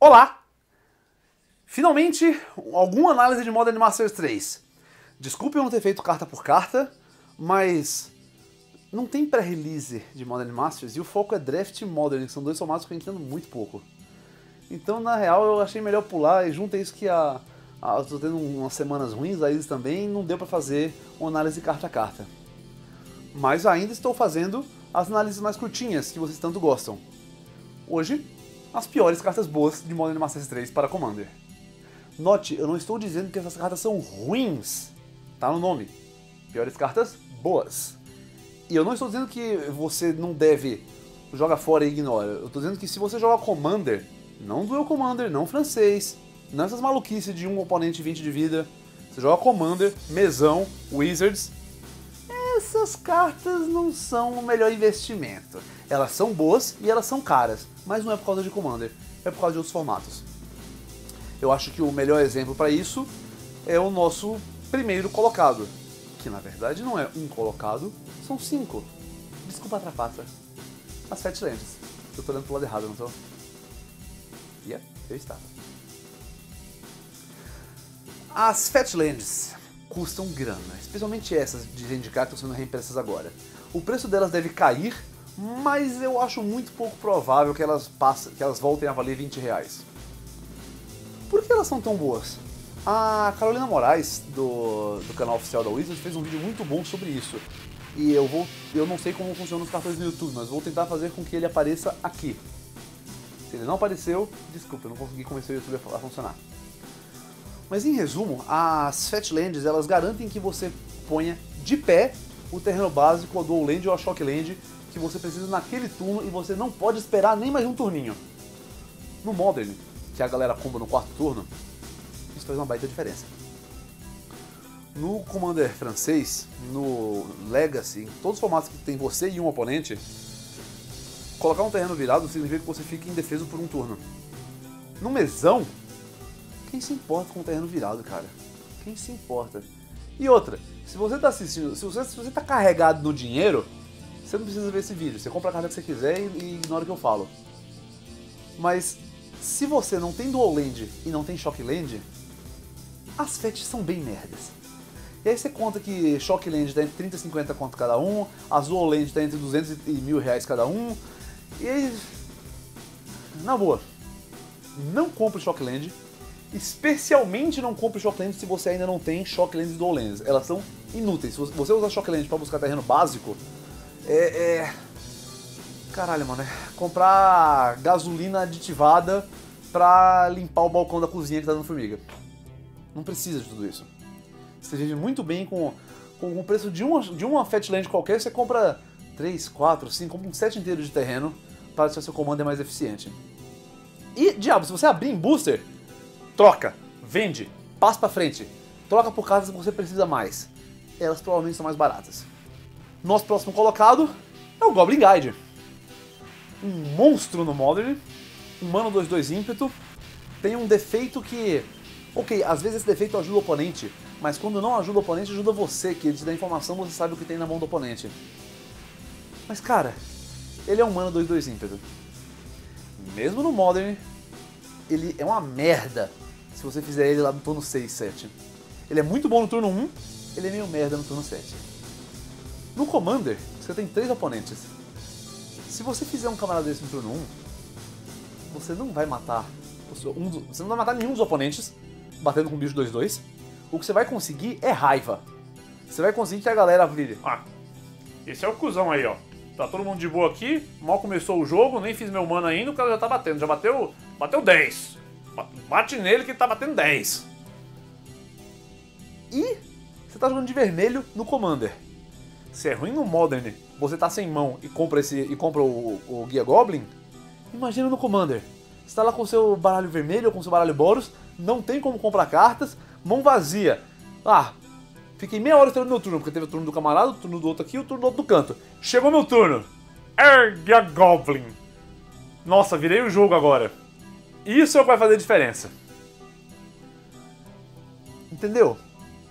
Olá! Finalmente, alguma análise de Modern Masters 3. Desculpe eu não ter feito carta por carta, mas não tem pré-release de Modern Masters e o foco é Draft e Modern, que são dois formatos que eu entendo muito pouco. Então, na real, eu achei melhor pular e junto a isso que a, a, eu tô tendo umas semanas ruins, a Isis também, não deu pra fazer uma análise carta a carta. Mas ainda estou fazendo as análises mais curtinhas, que vocês tanto gostam. Hoje, as piores cartas boas de Modern Masters 3 para Commander. Note, eu não estou dizendo que essas cartas são ruins, tá no nome. Piores cartas boas. E eu não estou dizendo que você não deve jogar fora e ignora. Eu estou dizendo que se você joga Commander, não Duel Commander, não francês, não essas maluquices de um oponente 20 de vida, você joga Commander, mesão, Wizards, essas cartas não são o melhor investimento. Elas são boas e elas são caras, mas não é por causa de Commander, é por causa de outros formatos. Eu acho que o melhor exemplo para isso é o nosso primeiro colocado, que na verdade não é um colocado, são cinco. Desculpa a trapaça. As Fat Lands. Eu tô olhando pro lado errado, não tô? Yeah, eu estava. As Fat Lands custam grana, especialmente essas de Zendikar que estão sendo reimpressas agora. O preço delas deve cair, mas eu acho muito pouco provável que elas, passem, que elas voltem a valer 20 reais. Por que elas são tão boas? A Carolina Moraes, do, do canal oficial da Wizards, fez um vídeo muito bom sobre isso. E eu vou. Eu não sei como funcionam os cartões no YouTube, mas vou tentar fazer com que ele apareça aqui. Se ele não apareceu, desculpa, eu não consegui convencer o YouTube a funcionar. Mas em resumo, as Fatlands elas garantem que você ponha de pé o terreno básico, a Dual Land ou a Shock Land que você precisa naquele turno e você não pode esperar nem mais um turninho. No Modern, que a galera comba no quarto turno, isso faz uma baita diferença. No Commander francês, no Legacy, em todos os formatos que tem você e um oponente, colocar um terreno virado significa que você fica indefeso por um turno. No mesão, quem se importa com o terreno virado, cara? Quem se importa? E outra, se você tá assistindo, se você, se você tá carregado no dinheiro, você não precisa ver esse vídeo. Você compra a carta que você quiser e, e ignora o que eu falo. Mas se você não tem Dual Land e não tem Shock Land, as fetches são bem merdas. E aí você conta que Shock Land entre 30 e 50 conto cada um, as Dual Land entre 200 e mil reais cada um. E aí, na boa, não compre Shock Land. Especialmente não compre Shock Land se você ainda não tem Shock Lands e Dual Lands. Elas são inúteis. Se você usar Shock Land para buscar terreno básico, é, é... Caralho, mano, é comprar gasolina aditivada pra limpar o balcão da cozinha que tá dando formiga. Não precisa de tudo isso. Você vive muito bem com, com o preço de uma, de uma Fatland qualquer, você compra 3, 4, 5, compra um set inteiro de terreno para deixar seu comando é mais eficiente. E, diabo, se você abrir em booster, troca, vende, passa pra frente, troca por casas que você precisa mais. Elas provavelmente são mais baratas. Nosso próximo colocado é o Goblin Guide. Um monstro no Modern, um mano 2-2 ímpeto, tem um defeito que. Ok, às vezes esse defeito ajuda o oponente, mas quando não ajuda o oponente, ajuda você, que ele te dá informação, você sabe o que tem na mão do oponente. Mas cara, ele é um mano 2-2 ímpeto. Mesmo no Modern, ele é uma merda se você fizer ele lá no turno 6, 7. Ele é muito bom no turno 1, ele é meio merda no turno 7. No Commander, você tem três oponentes. Se você fizer um camarada desse no turno 1, você não vai matar. Um, você não vai matar nenhum dos oponentes batendo com o bicho 2-2. O que você vai conseguir é raiva. Você vai conseguir que a galera vire. Ah, esse é o cuzão aí, ó. Tá todo mundo de boa aqui, mal começou o jogo, nem fiz meu mano ainda, o cara já tá batendo. Já bateu. Bateu 10. Bate nele que tá batendo 10. E você tá jogando de vermelho no Commander se é ruim no Modern, você tá sem mão e compra esse e compra o, o Guia Goblin, imagina no Commander. Você tá lá com seu baralho vermelho ou com seu baralho Boros, não tem como comprar cartas, mão vazia. Ah, fiquei meia hora esperando meu turno, porque teve o turno do camarada, o turno do outro aqui e o turno do outro do canto. Chegou meu turno. Erga Goblin. Nossa, virei o jogo agora. Isso é o que vai fazer diferença. Entendeu?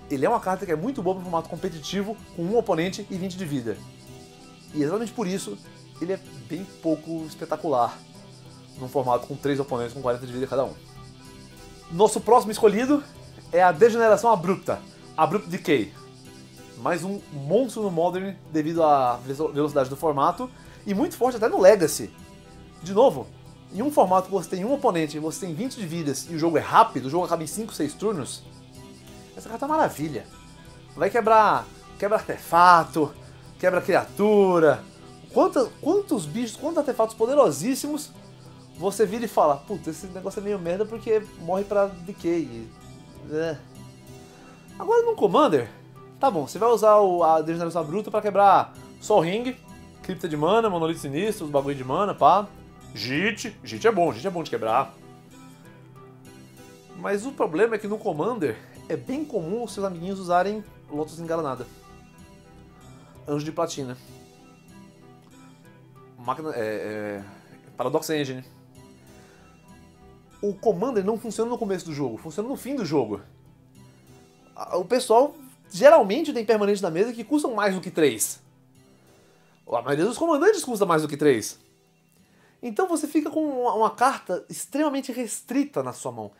ele é uma carta que é muito boa para formato competitivo, com um oponente e 20 de vida. E exatamente por isso, ele é bem pouco espetacular. num formato com três oponentes com 40 de vida cada um. Nosso próximo escolhido é a Degeneração Abrupta, Abrupt Decay. Mais um monstro no Modern devido à velocidade do formato e muito forte até no Legacy. De novo, em um formato que você tem um oponente e você tem 20 de vidas e o jogo é rápido, o jogo acaba em 5, 6 turnos, essa carta é uma maravilha. Vai quebrar, quebra artefato, quebra criatura. Quantos, quantos bichos, quantos artefatos poderosíssimos você vira e fala, puta, esse negócio é meio merda porque morre pra Decay. É. Agora no Commander, tá bom, você vai usar o, a Degeneração Bruta pra quebrar Sol Ring, Cripta de Mana, Monolito Sinistro, os bagulho de mana, pá. JIT, JIT é bom, JIT é bom de quebrar. Mas o problema é que no Commander é bem comum os seus amiguinhos usarem Lotus Engalanada. Anjo de Platina. Máquina, é, é, Paradox Engine. O Commander não funciona no começo do jogo, funciona no fim do jogo. O pessoal geralmente tem permanentes na mesa que custam mais do que 3. A maioria dos comandantes custa mais do que 3. Então você fica com uma, uma carta extremamente restrita na sua mão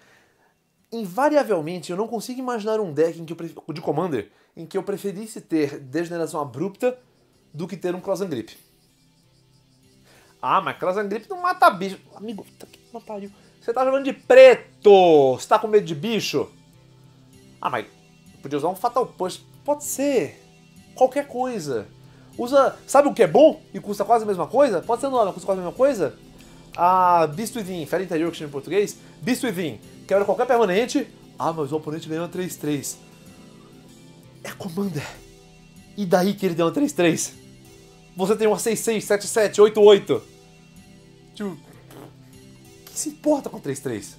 invariavelmente eu não consigo imaginar um deck em que eu, de Commander em que eu preferisse ter degeneração abrupta do que ter um Cross Grip. Ah, mas Cross Grip não mata bicho. Amigo, tá que pariu. Você tá jogando de preto! Você tá com medo de bicho? Ah, mas podia usar um Fatal Push. Pode ser. Qualquer coisa. Usa. Sabe o que é bom e custa quase a mesma coisa? Pode ser nome, custa quase a mesma coisa? A Beast Within, Fera Interior que chama em português. Beast Within quebra qualquer permanente. Ah, mas o oponente ganhou 3-3. É Commander. E daí que ele deu uma 3-3? Você tem uma 6-6, 7-7, 8-8. Tipo, que se importa com 3-3?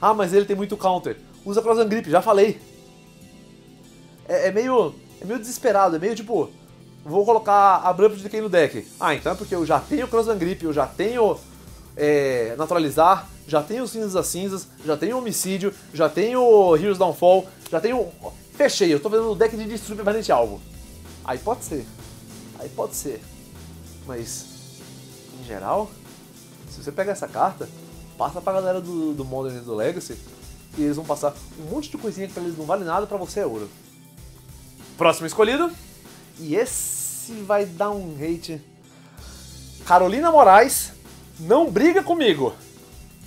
Ah, mas ele tem muito counter. Usa Cross Grip, já falei. É, é, meio. É meio desesperado, é meio tipo. Vou colocar Abrupt Decay no deck. Ah, então é porque eu já tenho Cross and Grip, eu já tenho é, Naturalizar, já tem o Cinzas a Cinzas, já tem o Homicídio, já tem o Heroes Downfall, já tem o... Fechei, eu tô vendo o deck de destruir permanente alvo. Aí pode ser. Aí pode ser. Mas, em geral, se você pegar essa carta, passa pra galera do, do Modern e do Legacy, e eles vão passar um monte de coisinha que pra eles não vale nada, pra você é ouro. Próximo escolhido. E esse vai dar um hate. Carolina Moraes, não briga comigo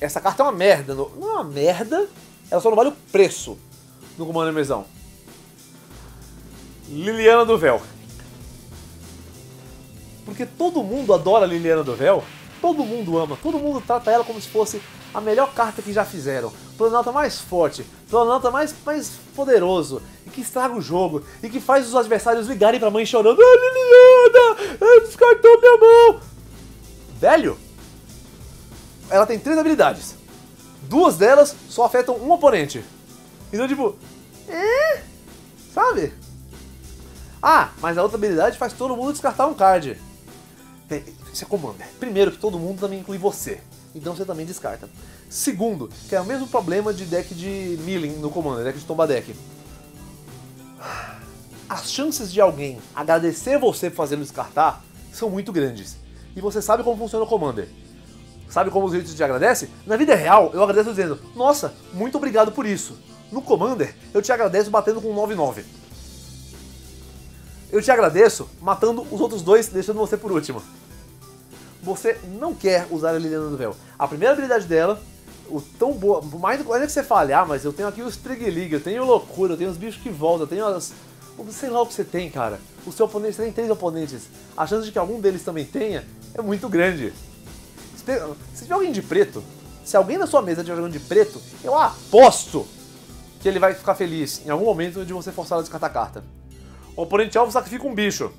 essa carta é uma merda. Não é uma merda, ela só não vale o preço no Commander Mesão. Liliana do Véu. Porque todo mundo adora Liliana do Véu, todo mundo ama, todo mundo trata ela como se fosse a melhor carta que já fizeram. Planalta mais forte, planalta mais, mais poderoso, e que estraga o jogo, e que faz os adversários ligarem pra mãe chorando: Ah, Liliana, descartou minha mão! Velho, ela tem três habilidades. Duas delas só afetam um oponente. Então, tipo, é, sabe? Ah, mas a outra habilidade faz todo mundo descartar um card. Isso é commander. Primeiro, que todo mundo também inclui você. Então você também descarta. Segundo, que é o mesmo problema de deck de milling no commander, deck de tomba deck. As chances de alguém agradecer você por fazê-lo descartar são muito grandes. E você sabe como funciona o commander. Sabe como os vídeos te agradecem? Na vida real, eu agradeço dizendo, nossa, muito obrigado por isso. No Commander, eu te agradeço batendo com 9-9. Eu te agradeço matando os outros dois, deixando você por último. Você não quer usar a Liliana do Véu. A primeira habilidade dela, o tão boa, por mais que você fale, ah, mas eu tenho aqui os Trig League, eu tenho loucura, eu tenho os bichos que voltam, eu tenho as. Sei lá o que você tem, cara. O seu oponente você tem três oponentes. A chance de que algum deles também tenha é muito grande. Se tiver alguém de preto, se alguém na sua mesa estiver jogando de preto, eu aposto que ele vai ficar feliz em algum momento de você forçar a descartar a carta. O oponente alvo sacrifica um bicho.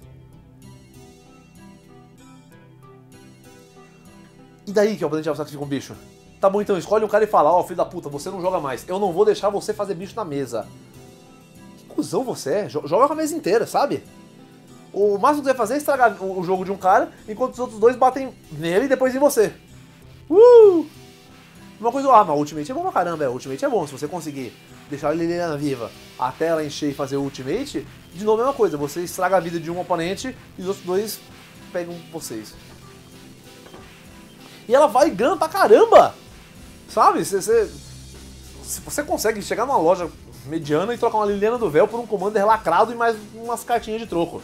E daí que o oponente sacrifica um bicho? Tá bom, então escolhe um cara e fala: Ó, oh, filho da puta, você não joga mais. Eu não vou deixar você fazer bicho na mesa. Que cuzão você é? Joga com a mesa inteira, sabe? O máximo que você vai fazer é estragar o jogo de um cara, enquanto os outros dois batem nele e depois em você. Uh! Uma coisa, ah, mas Ultimate é bom pra caramba, é, Ultimate é bom. Se você conseguir deixar a Liliana viva até ela encher e fazer o Ultimate, de novo é a mesma coisa, você estraga a vida de um oponente e os outros dois pegam vocês. E ela vai ganhando pra caramba! Sabe? Você, você, se você consegue chegar numa loja mediana e trocar uma Liliana do Véu por um Commander lacrado e mais umas cartinhas de troco.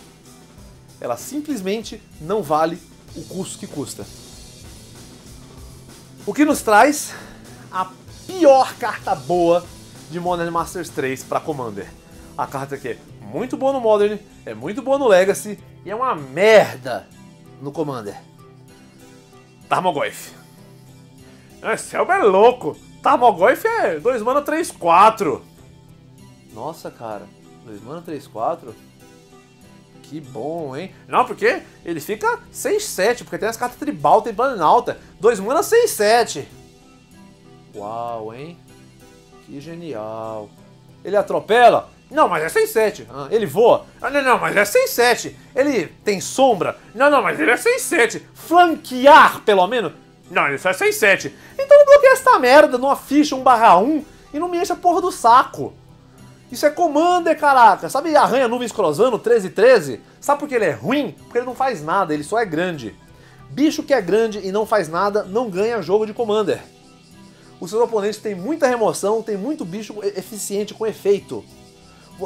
Ela simplesmente não vale o custo que custa. O que nos traz a pior carta boa de Modern Masters 3 para Commander. A carta que é muito boa no Modern, é muito boa no Legacy e é uma merda no Commander. Tarmogoyf. Esse é louco! Tarmogoyf é 2 mana 3, 4. Nossa, cara. 2 mana 3, 4? Que bom, hein? Não, porque ele fica 6-7, porque tem as cartas tribal, tem alta. 2 mana 6-7. Uau, hein? Que genial. Ele atropela? Não, mas é 6-7. Ah, ele voa? Ah, não, não, mas é 6-7. Ele tem sombra? Não, não, mas ele é 6-7. Flanquear, pelo menos? Não, ele só é 6-7. Então bloqueia essa merda numa ficha 1/1 e não me enche a porra do saco. Isso é Commander, caraca. Sabe arranha nuvens cruzando 13-13? Sabe por que ele é ruim? Porque ele não faz nada, ele só é grande. Bicho que é grande e não faz nada não ganha jogo de Commander. Os seus oponentes têm muita remoção, tem muito bicho eficiente com efeito.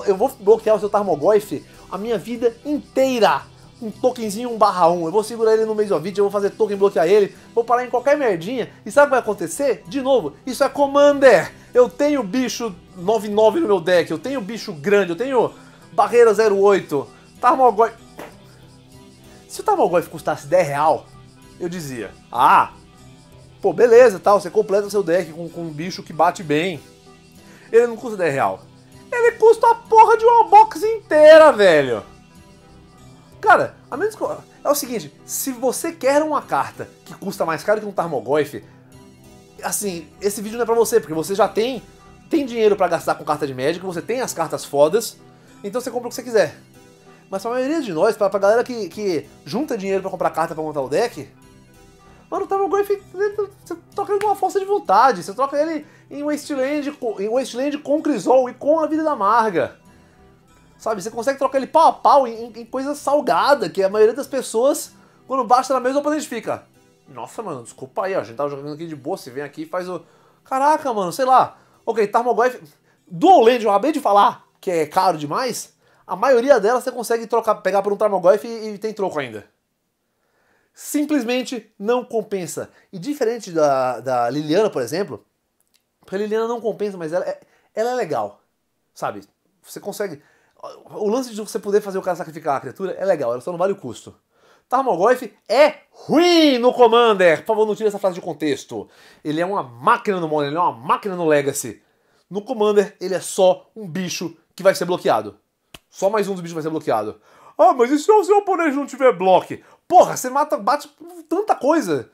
Eu vou bloquear o seu Tarmogoyf a minha vida inteira. Um tokenzinho 1 barra 1. Eu vou segurar ele no Mesovit, eu vou fazer token bloquear ele, vou parar em qualquer merdinha. E sabe o que vai acontecer? De novo, isso é Commander. Eu tenho bicho 99 no meu deck, eu tenho bicho grande, eu tenho barreira 08. Tarmogoyf... Se o Tarmogoyf custasse 10 real, eu dizia, ah, pô, beleza, tal, você completa seu deck com, com um bicho que bate bem. Ele não custa 10 real. Ele custa a porra de uma box inteira, velho. Cara, a menos que... É o seguinte, se você quer uma carta que custa mais caro que um Tarmogoyf, assim, esse vídeo não é pra você, porque você já tem, tem dinheiro para gastar com carta de médico, você tem as cartas fodas, então você compra o que você quiser. Mas pra maioria de nós, pra, pra galera que, que junta dinheiro para comprar carta para montar o deck, mano, o Tarmogoyf, você troca ele com uma força de vontade, você troca ele em Wasteland, em Wasteland com Crisol e com a Vida da Marga. Sabe, você consegue trocar ele pau a pau em, em coisa salgada, que a maioria das pessoas, quando basta na mesa, o oponente fica. Nossa, mano, desculpa aí, ó, a gente tava jogando aqui de boa, você vem aqui e faz o... Caraca, mano, sei lá. Ok, Tarmogoyf... Dual Land, eu acabei de falar que é caro demais, a maioria delas você consegue trocar, pegar por um Tarmogoyf e, e tem troco ainda simplesmente não compensa. E diferente da, da Liliana, por exemplo, a Liliana não compensa, mas ela é, ela é legal, sabe? Você consegue... O lance de você poder fazer o cara sacrificar a criatura é legal, ela só não vale o custo. Tarmogoyf é ruim no Commander! Por favor, não tire essa frase de contexto. Ele é uma máquina no Modern, ele é uma máquina no Legacy. No Commander, ele é só um bicho que vai ser bloqueado. Só mais um dos bichos vai ser bloqueado. Ah, mas e se o seu oponente não tiver bloque? Porra, você mata, bate tanta coisa.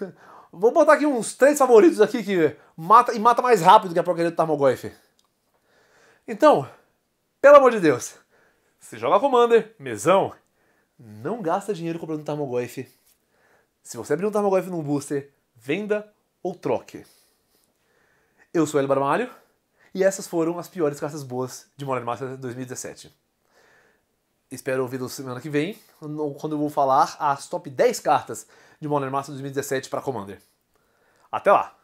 Vou botar aqui uns três favoritos aqui que mata e mata mais rápido que a porcaria do Tarmogoyf. Então, pelo amor de Deus, se joga Commander, mesão, não gasta dinheiro comprando Tarmogoyf. Se você abrir um Tarmogoyf num booster, venda ou troque. Eu sou o Eli Barmalho e essas foram as piores cartas boas de Modern Masters 2017. Espero ouvir semana que vem, quando eu vou falar as top 10 cartas de Modern Masters 2017 para Commander. Até lá!